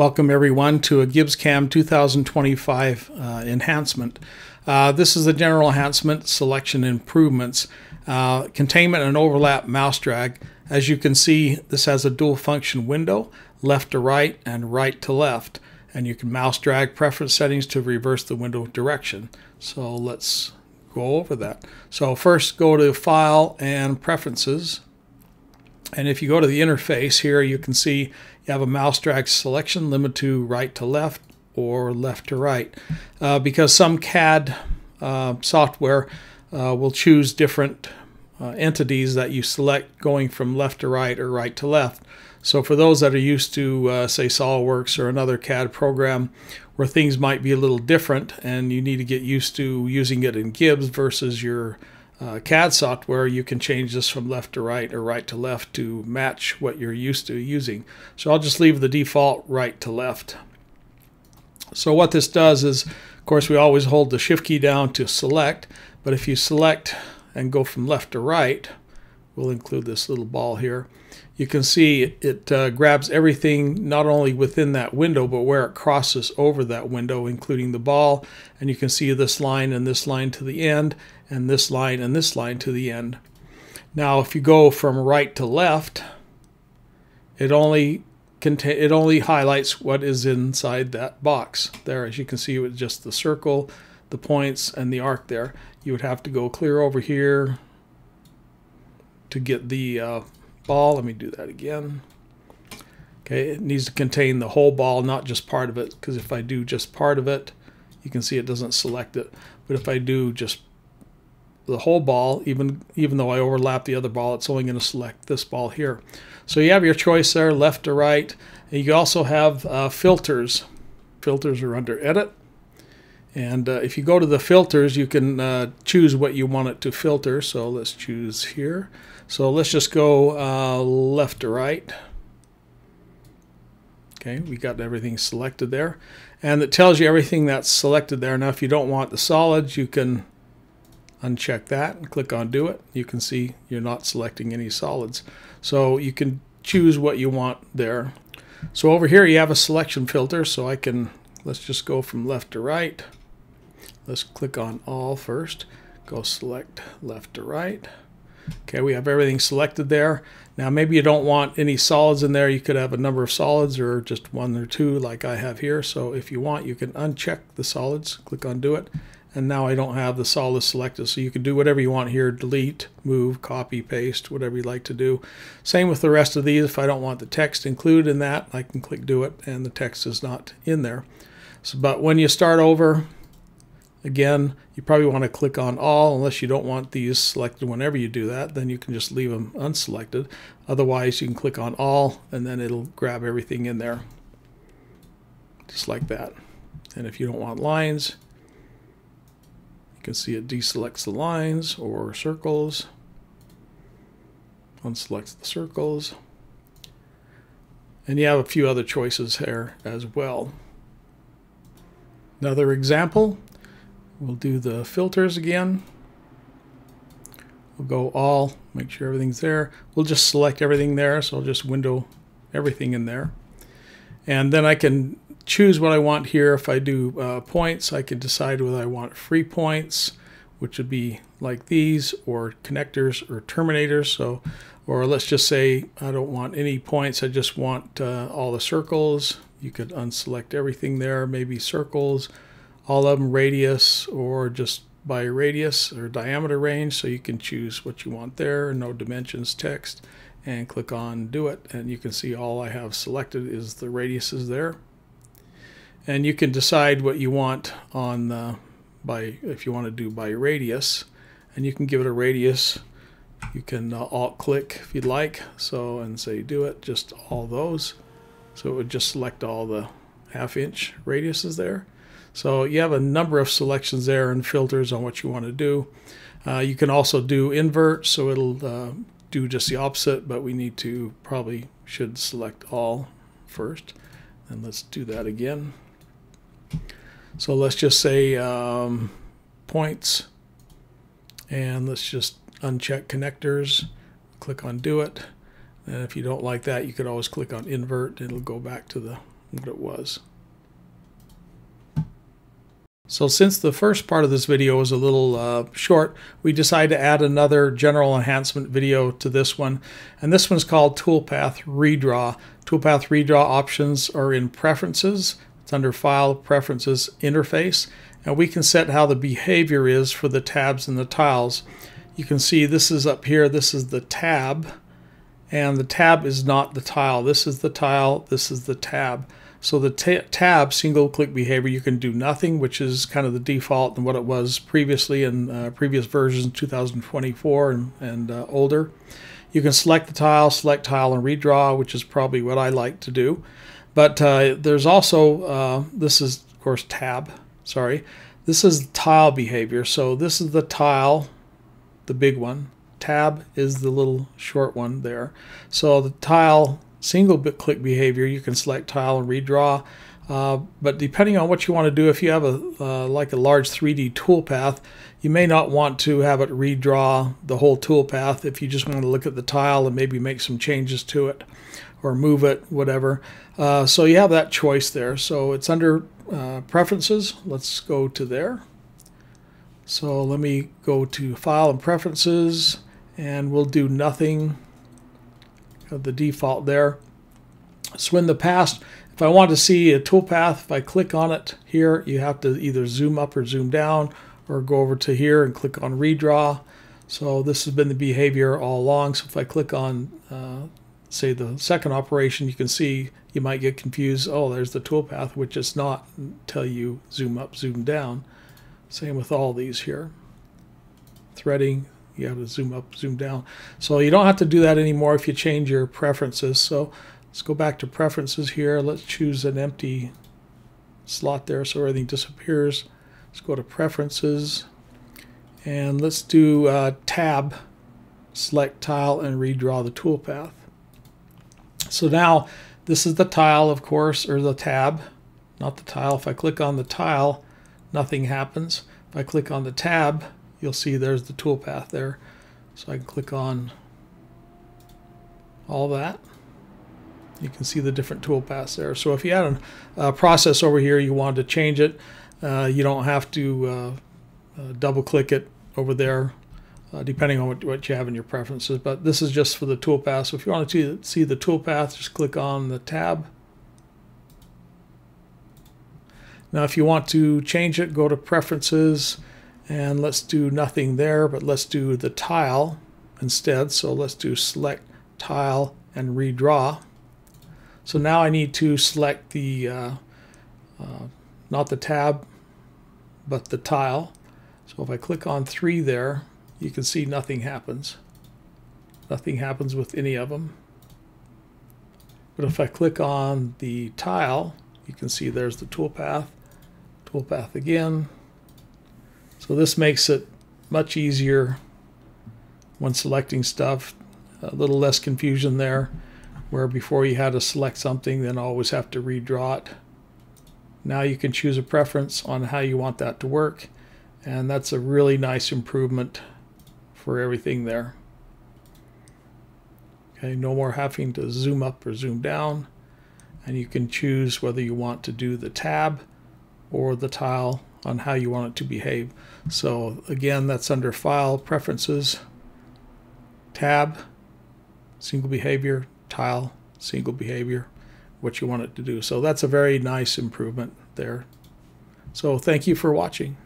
Welcome everyone to a GibbsCam 2025 uh, enhancement. Uh, this is the general enhancement selection improvements. Uh, containment and overlap mouse drag. As you can see, this has a dual function window, left to right and right to left. And you can mouse drag preference settings to reverse the window direction. So let's go over that. So first go to File and Preferences and if you go to the interface here, you can see you have a mouse drag selection limit to right to left or left to right. Uh, because some CAD uh, software uh, will choose different uh, entities that you select going from left to right or right to left. So for those that are used to, uh, say, SOLIDWORKS or another CAD program where things might be a little different and you need to get used to using it in Gibbs versus your uh, CAD software, you can change this from left to right or right to left to match what you're used to using. So I'll just leave the default right to left. So what this does is, of course, we always hold the shift key down to select, but if you select and go from left to right, we'll include this little ball here, you can see it, uh, grabs everything not only within that window, but where it crosses over that window, including the ball. And you can see this line and this line to the end, and this line and this line to the end. Now, if you go from right to left, it only it only highlights what is inside that box there. As you can see, with just the circle, the points, and the arc there. You would have to go clear over here to get the uh, ball. Let me do that again. Okay, it needs to contain the whole ball, not just part of it, because if I do just part of it, you can see it doesn't select it. But if I do just the whole ball, even even though I overlap the other ball, it's only going to select this ball here. So you have your choice there, left to right. And you also have uh, filters. Filters are under Edit. And uh, if you go to the filters, you can uh, choose what you want it to filter. So let's choose here. So let's just go uh, left to right. Okay, we got everything selected there. And it tells you everything that's selected there. Now, if you don't want the solids, you can uncheck that and click on do it. You can see you're not selecting any solids. So you can choose what you want there. So over here you have a selection filter. So I can, let's just go from left to right. Let's click on all first. Go select left to right. Okay, we have everything selected there. Now maybe you don't want any solids in there. You could have a number of solids or just one or two like I have here. So if you want, you can uncheck the solids, click on do it. And now I don't have the solids selected. So you can do whatever you want here, delete, move, copy, paste, whatever you like to do. Same with the rest of these. If I don't want the text included in that, I can click do it and the text is not in there. So, but when you start over, Again, you probably want to click on all unless you don't want these selected whenever you do that. Then you can just leave them unselected. Otherwise, you can click on all and then it'll grab everything in there. Just like that. And if you don't want lines, you can see it deselects the lines or circles. Unselects the circles. And you have a few other choices here as well. Another example We'll do the filters again. We'll go all, make sure everything's there. We'll just select everything there, so I'll just window everything in there. And then I can choose what I want here. If I do uh, points, I can decide whether I want free points, which would be like these, or connectors or terminators. So, or let's just say I don't want any points. I just want uh, all the circles. You could unselect everything there, maybe circles, all of them radius or just by radius or diameter range so you can choose what you want there no dimensions text and click on do it. And you can see all I have selected is the radiuses there. And you can decide what you want on the by if you want to do by radius and you can give it a radius. You can uh, alt click if you'd like so and say do it just all those. So it would just select all the half inch radiuses there so you have a number of selections there and filters on what you want to do. Uh, you can also do invert, so it'll uh, do just the opposite, but we need to probably should select all first. And let's do that again. So let's just say um, points, and let's just uncheck connectors, click on do it. And if you don't like that, you could always click on invert. It'll go back to the what it was. So since the first part of this video was a little uh, short, we decided to add another general enhancement video to this one. And this one's called Toolpath Redraw. Toolpath Redraw options are in Preferences. It's under File, Preferences, Interface. And we can set how the behavior is for the tabs and the tiles. You can see this is up here, this is the tab. And the tab is not the tile. This is the tile, this is the tab. So the tab single click behavior, you can do nothing, which is kind of the default and what it was previously in uh, previous versions, 2024 and, and uh, older. You can select the tile, select tile and redraw, which is probably what I like to do. But uh, there's also, uh, this is of course tab, sorry. This is tile behavior. So this is the tile, the big one. Tab is the little short one there. So the tile single click behavior, you can select tile and redraw. Uh, but depending on what you want to do, if you have a uh, like a large 3D toolpath, you may not want to have it redraw the whole toolpath if you just want to look at the tile and maybe make some changes to it or move it, whatever. Uh, so you have that choice there. So it's under uh, preferences. Let's go to there. So let me go to file and preferences and we'll do nothing the default there. So in the past, if I want to see a toolpath, if I click on it here, you have to either zoom up or zoom down or go over to here and click on redraw. So this has been the behavior all along. So if I click on, uh, say, the second operation, you can see you might get confused. Oh, there's the toolpath, which is not until you zoom up, zoom down. Same with all these here. Threading, you have to zoom up, zoom down. So you don't have to do that anymore if you change your preferences. So let's go back to preferences here. Let's choose an empty slot there so everything disappears. Let's go to preferences and let's do uh, tab, select tile and redraw the toolpath. So now this is the tile, of course, or the tab, not the tile. If I click on the tile, nothing happens. If I click on the tab, you'll see there's the toolpath there. So I can click on all that. You can see the different toolpaths there. So if you had a, process over here, you wanted to change it, uh, you don't have to uh, uh, double click it over there, uh, depending on what, what you have in your preferences. But this is just for the toolpath. So if you want to see the toolpath, just click on the tab. Now if you want to change it, go to Preferences, and let's do nothing there, but let's do the tile instead. So let's do select tile and redraw. So now I need to select the, uh, uh, not the tab, but the tile. So if I click on three there, you can see nothing happens. Nothing happens with any of them. But if I click on the tile, you can see there's the toolpath. Toolpath again, so this makes it much easier when selecting stuff, a little less confusion there, where before you had to select something, then always have to redraw it. Now you can choose a preference on how you want that to work, and that's a really nice improvement for everything there. Okay, no more having to zoom up or zoom down, and you can choose whether you want to do the tab or the tile on how you want it to behave. So again, that's under File, Preferences, Tab, Single Behavior, Tile, Single Behavior, what you want it to do. So that's a very nice improvement there. So thank you for watching.